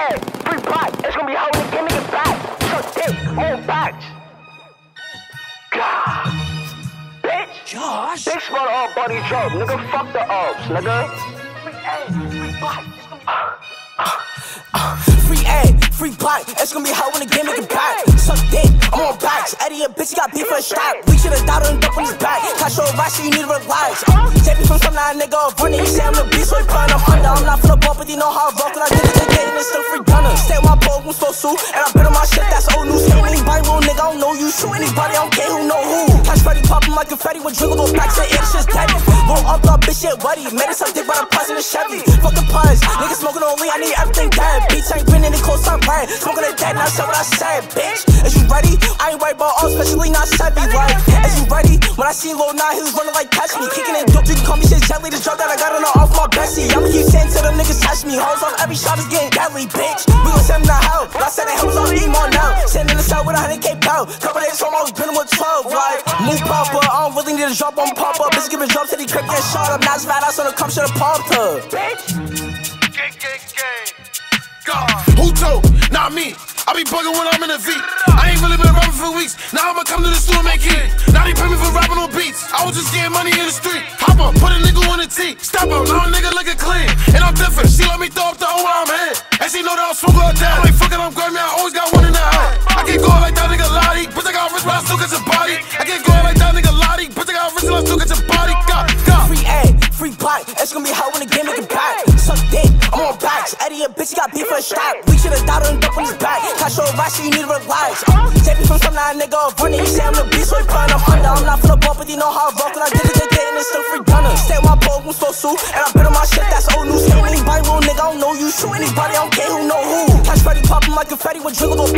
A, free pot. It's gonna be hot when the game nigga back. Suck dick, more backs. God. Bitch. Josh. Big smart all body job. Nigga, fuck the ups, nigga. Free A, free pot. It's gonna be Free A, free pot. It's gonna be hot when the it backs. A bitch, got beef for a strap. We should've died on up on his back. Cash your right, so you need to relax. Take me from some nine nigga running. You say I'm the beast, so he putting I'm under. I'm not the ball, but you know how I rock. And I did it today, and it's still free gunner. Stay my pole, I'm so suit. And I bet on my shit, that's old news. Hit anybody, little nigga, I don't know you. Shoot anybody, I don't care who know who. Cash ready, popping like confetti with dribble, go back to it, shit's dead. Roll up, up, bitch, shit, buddy. Made it some dick, but I'm passing the Chevy. Fucking puns, niggas smoking on lean, I need everything dead. Beats ain't grinning, the cold start red. Smoking the dead, now say what I said, bitch. Is you ready? I ain't right about all, especially not Chevy, like. Is you ready? When I see Lil Nah, he was running like catch me. Kicking it dope, you can call me shit gently. The drug that I got on the off my Bessie. I'ma keep saying till the niggas touch me. Hoes off every shot is getting deadly, bitch. We gon' send them to hell. I said the hell was on emo now. Sitting in the cell with a 100k pound. Couple days from I was been with 12, like. Move pop up, I don't really need a drop on pop up. Bitch giving drops to the crib, get shot up. Now it's fat ass on the cum, should've popped her. Gang, gang, gang. God. Who told? Not me. I be bugging when I'm in the V. I ain't really been rapping for weeks. Now I'ma come to the store and make it. Now they pay me for rapping on beats. I was just getting money in the street. Hop up, put a nigga on the T. Step up, Eddie, a bitch, got beef for a strap. We should've died on up on his back. Right, so you need to relax. Take me from some nine nigga running. You say I'm the beast, so putting I'm under. I'm not the ball, but you know how I rock. And I did it today, and it's still free gunner. Stay my pole, I'm so suit. And I bet on my shit, that's old news. Hit anybody, little nigga, I don't know you. Shoot anybody, I don't care who know who. Cash ready, popping like confetti with dribble,